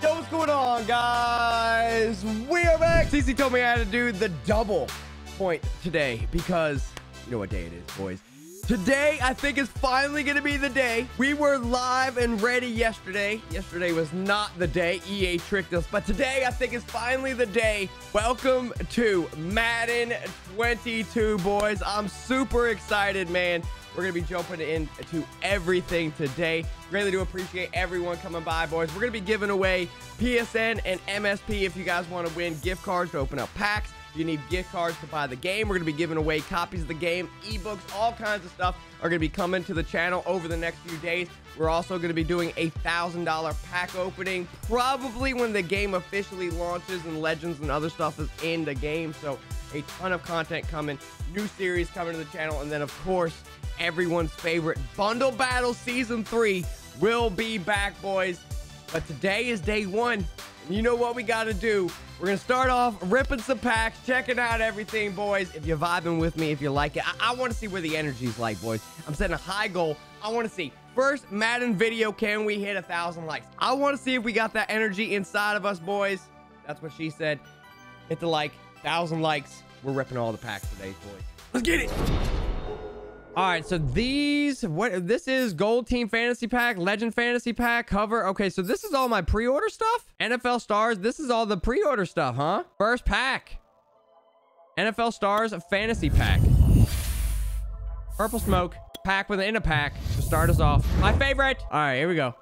Yo, what's going on, guys? We are back. CC told me I had to do the double point today because you know what day it is, boys. Today, I think is finally going to be the day. We were live and ready yesterday. Yesterday was not the day. EA tricked us. But today, I think is finally the day. Welcome to Madden 22, boys. I'm super excited, man. We're going to be jumping into everything today. Really do appreciate everyone coming by, boys. We're going to be giving away PSN and MSP if you guys want to win gift cards to open up packs. You need gift cards to buy the game. We're going to be giving away copies of the game, ebooks, all kinds of stuff are going to be coming to the channel over the next few days. We're also going to be doing a $1,000 pack opening, probably when the game officially launches and Legends and other stuff is in the game. So a ton of content coming, new series coming to the channel, and then, of course, everyone's favorite Bundle Battle Season 3 will be back, boys. But today is day one. And you know what we got to do? We're going to start off ripping some packs, checking out everything, boys. If you're vibing with me, if you like it, I, I want to see where the energy's like, boys. I'm setting a high goal. I want to see first Madden video, can we hit a thousand likes? I want to see if we got that energy inside of us, boys. That's what she said. Hit the like, thousand likes. We're ripping all the packs today, boys. Let's get it. All right, so these what this is gold team fantasy pack, legend fantasy pack, cover. Okay, so this is all my pre-order stuff. NFL stars, this is all the pre-order stuff, huh? First pack. NFL stars fantasy pack. Purple smoke pack within a pack to start us off. My favorite. All right, here we go.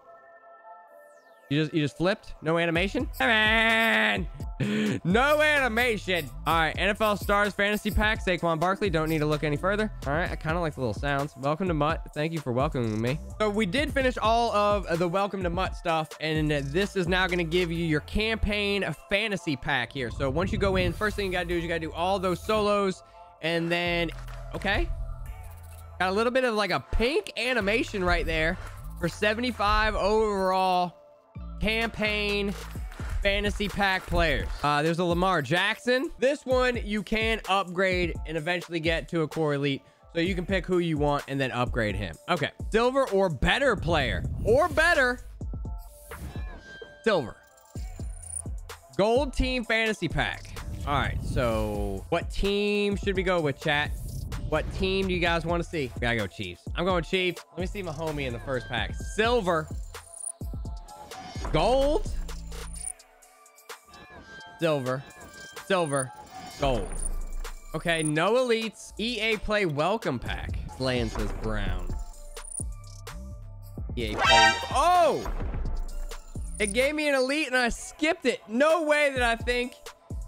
You just you just flipped? No animation? On! No animation! Alright, NFL Stars Fantasy Pack, Saquon Barkley. Don't need to look any further. Alright, I kind of like the little sounds. Welcome to MUT. Thank you for welcoming me. So we did finish all of the Welcome to MUT stuff, and this is now going to give you your campaign fantasy pack here. So once you go in, first thing you got to do is you got to do all those solos, and then, okay. Got a little bit of like a pink animation right there for 75 overall campaign fantasy pack players. Uh, there's a Lamar Jackson. This one you can upgrade and eventually get to a core elite. So you can pick who you want and then upgrade him. Okay. Silver or better player. Or better. Silver. Gold team fantasy pack. All right. So what team should we go with, chat? What team do you guys want to see? We gotta go Chiefs. I'm going Chiefs. Let me see my homie in the first pack. Silver. Gold. Silver. Silver. Gold. Okay, no elites. EA Play Welcome Pack. Slaying says brown. EA Play. Oh! It gave me an elite and I skipped it. No way that I think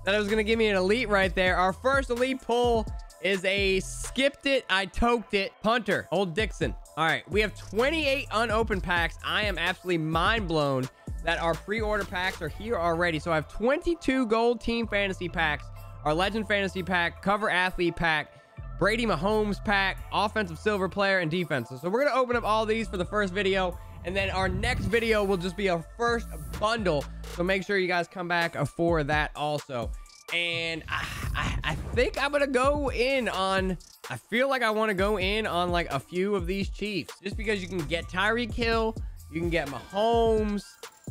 that it was going to give me an elite right there. Our first elite pull is a skipped it, I toked it punter. Old Dixon. All right, we have 28 unopened packs. I am absolutely mind blown that our pre-order packs are here already. So I have 22 gold team fantasy packs, our legend fantasy pack, cover athlete pack, Brady Mahomes pack, offensive silver player, and defensive. So we're going to open up all these for the first video. And then our next video will just be our first bundle. So make sure you guys come back for that also. And I, I, I think I'm going to go in on... I feel like I want to go in on like a few of these Chiefs. Just because you can get Tyreek Hill, you can get Mahomes,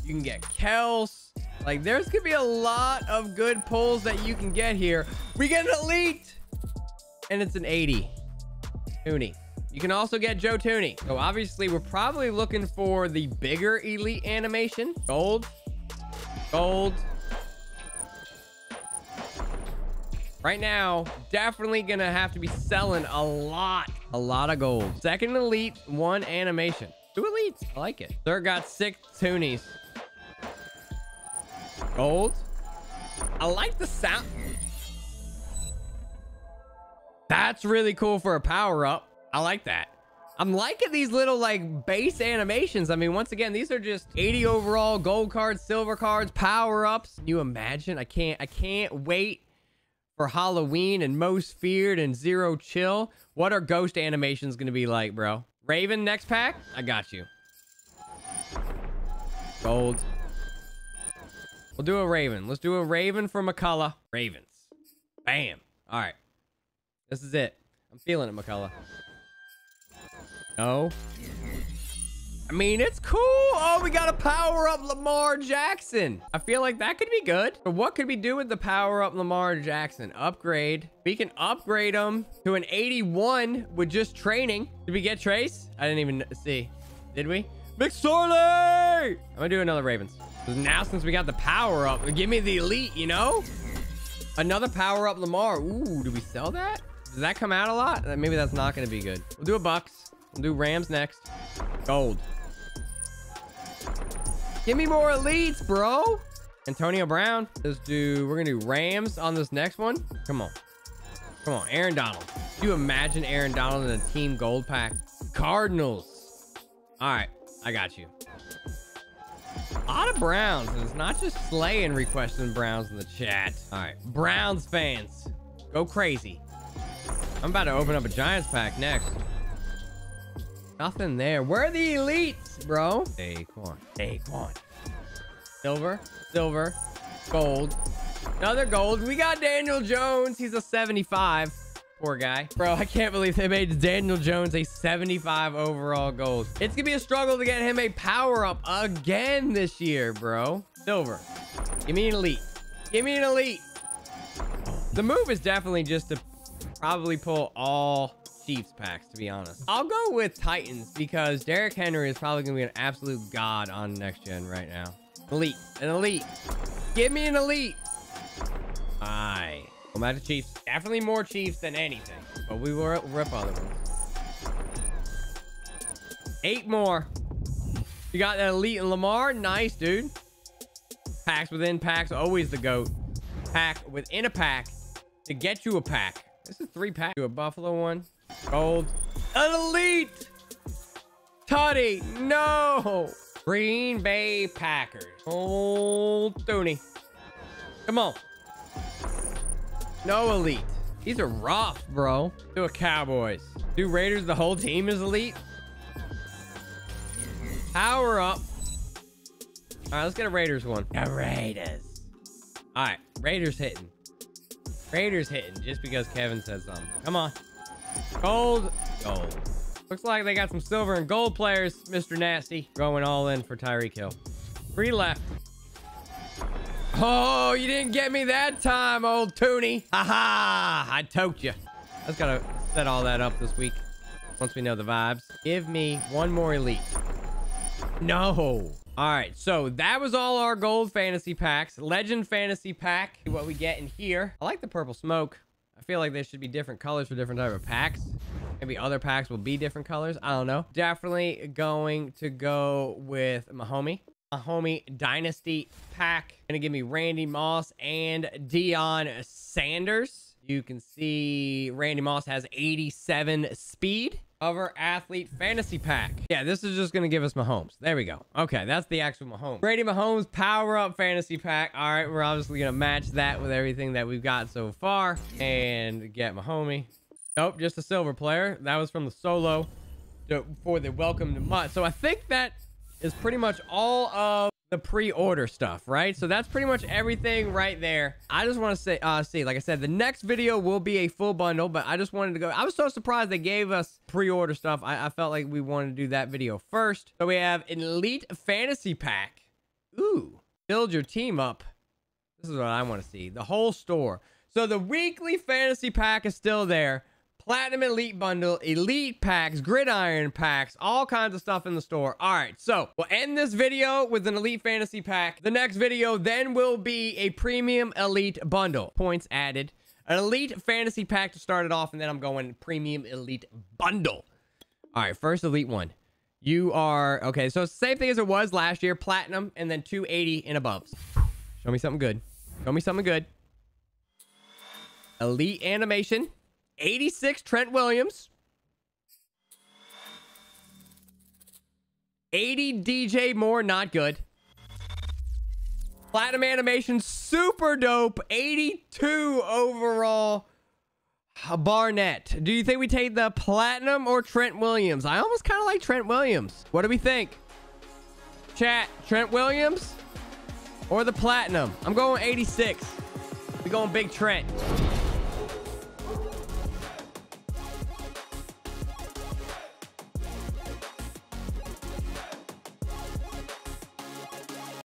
you can get Kelce. Like, there's to be a lot of good pulls that you can get here. We get an elite. And it's an 80. Thuney. You can also get Joe Thuney. So obviously, we're probably looking for the bigger elite animation. Gold. Gold. Right now, definitely to have to be selling a lot. A lot of gold. Second elite, one animation. Two elites. I like it. Third got six Thuneys. Gold. I like the sound. That's really cool for a power up. I like that. I'm liking these little like base animations. I mean, once again, these are just 80 overall gold cards, silver cards, power ups. Can you imagine? I can't, I can't wait for Halloween and most feared and zero chill. What are ghost animations going to be like, bro? Raven next pack. I got you. Gold. We'll do a Raven. Let's do a Raven for McCullough. Ravens. Bam. All right. This is it. I'm feeling it, McCullough. No. I mean, it's cool. Oh, we got to power up Lamar Jackson. I feel like that could be good. But what could we do with the power up Lamar Jackson? Upgrade. We can upgrade him to an 81 with just training. Did we get Trace? I didn't even see. Did we? McSorley! I'm gonna do another Ravens. Now since we got the power up, give me the elite, you know? Another power up Lamar. Ooh, do we sell that? Does that come out a lot? Maybe that's not gonna be good. We'll do a Bucks. We'll do Rams next. Gold. Give me more elites, bro. Antonio Brown. Let's do, we're going to do Rams on this next one. Come on. Come on, Aaron Donald. Do you imagine Aaron Donald in a team gold pack? Cardinals. All right, I got you. A lot of Browns, and it's not just slaying requesting Browns in the chat. All right, Browns fans, go crazy. I'm about to open up a Giants pack next. Nothing there. Where are the elites, bro? Saquon. Saquon. Silver. Silver. Gold. Another gold. We got Daniel Jones. He's a 75. Poor guy. Bro, I can't believe they made Daniel Jones a 75 overall gold. It's going to be a struggle to get him a power up again this year, bro. Silver. Give me an elite. Give me an elite. The move is definitely just to probably pull all Chiefs packs, to be honest. I'll go with Titans because Derrick Henry is probably going to be an absolute god on next gen right now. Elite. An elite. Give me an elite. Aye. Go back to Chiefs. Definitely more Chiefs than anything. But we will rip other ones. Eight more. You got that elite Lamar. Nice, dude. Packs within packs. Always the GOAT. Pack within a pack to get you a pack. This is three packs. Do a Buffalo one. Gold. An elite. Tutty. No. Green Bay Packers. Old Tony. Come on. No elite. These are rough, bro. Do a Cowboys. Do Raiders, the whole team is elite. Power up. All right, let's get a Raiders one. The Raiders. All right, Raiders hitting. Raiders hitting just because Kevin said something. Come on. Gold. Gold. Looks like they got some silver and gold players, Mr. Nasty. Going all in for Tyreek Hill. Three left. Oh, you didn't get me that time, old Thuney. Haha, I told you. I just gotta set all that up this week. Once we know the vibes. Give me one more elite. No. All right, so that was all our gold fantasy packs. Legend fantasy pack, what we get in here. I like the purple smoke. I feel like there should be different colors for different type of packs. Maybe other packs will be different colors. I don't know. Definitely going to go with Mahomie. Mahomie Dynasty pack. Gonna give me Randy Moss and Deion Sanders. You can see Randy Moss has 87 speed. Other athlete fantasy pack. Yeah, this is just gonna give us Mahomes. There we go. Okay, that's the actual Mahomes. Brady Mahomes power up fantasy pack. All right, we're obviously gonna match that with everything that we've got so far and get Mahomie. Nope, just a silver player. That was from the solo for the welcome to MUT. So I think that is pretty much all of the pre-order stuff, right? So that's pretty much everything right there. I just want to say, uh, see, like I said, the next video will be a full bundle, but I just wanted to go. I was so surprised they gave us pre-order stuff. I, I felt like we wanted to do that video first. So we have Elite Fantasy Pack. Ooh, build your team up. This is what I want to see. The whole store. So the weekly fantasy pack is still there. Platinum Elite Bundle, Elite Packs, Gridiron Packs, all kinds of stuff in the store. All right, so we'll end this video with an Elite Fantasy Pack. The next video then will be a Premium Elite Bundle. Points added. An Elite Fantasy Pack to start it off, and then I'm going Premium Elite Bundle. All right, first Elite one. You are, okay, so same thing as it was last year. Platinum, and then 280 and above. Show me something good. Show me something good. Elite Animation. 86 Trent Williams. 80 DJ Moore, not good. Platinum Animation, super dope. 82 overall. Barnett. Do you think we take the Platinum or Trent Williams? I almost kind of like Trent Williams. What do we think? Chat, Trent Williams or the Platinum? I'm going 86. We going Big Trent.